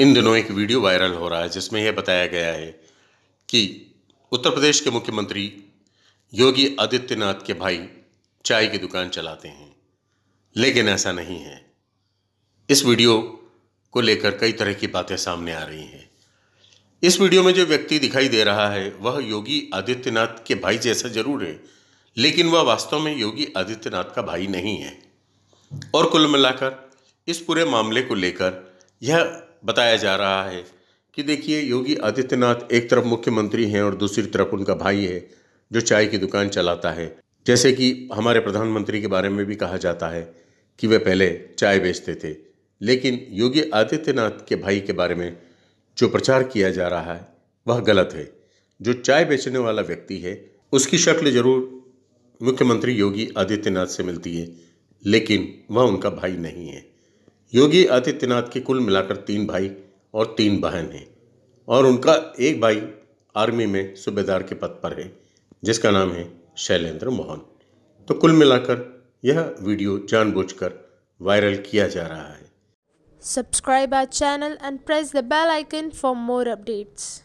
इन दिनों एक video viral हो रहा है, जिसमें यह बताया गया है कि उत्तर प्रदेश के मुख्यमंत्री योगी आदित्यनाथ के भाई चाय की दुकान चलाते हैं। लेकिन ऐसा नहीं है। इस वीडियो को लेकर कई तरह की बातें सामने आ रही हैं। इस वीडियो में जो व्यक्ति दिखाई दे रहा है, वह योगी आदित्यनाथ के भाई जैसा ज़रूर है, लेकिन वह वास्तव में योगी आदित्यनाथ का भाई नहीं है। और कुल मिलाकर इस पूरे मामले को लेकर यह बताया जा रहा है कि देखिए, योगी आदित्यनाथ एक तरफ़ मुख्यमंत्री हैं और दूसरी तरफ़ उनका भाई है जो चाय की दुकान चलाता है। जैसे कि हमारे प्रधानमंत्री के बारे में भी कहा जाता है कि वे पहले चाय बेचते थे। लेकिन योगी आदित्यनाथ के भाई के बारे में जो प्रचार किया जा रहा है, वह गलत है। जो चाय बेचने वाला व्यक्ति है, उसकी शक्ल ज़रूर मुख्यमंत्री योगी आदित्यनाथ से मिलती है, लेकिन वह उनका भाई नहीं है। योगी आदित्यनाथ के कुल मिलाकर तीन भाई और तीन बहन हैं और उनका एक भाई आर्मी में सूबेदार के पद पर है, जिसका नाम है शैलेंद्र मोहन तो कुल मिलाकर यह वीडियो जानबूझकर वायरल किया जा रहा है subscribe our channel and press the bell icon for more updates.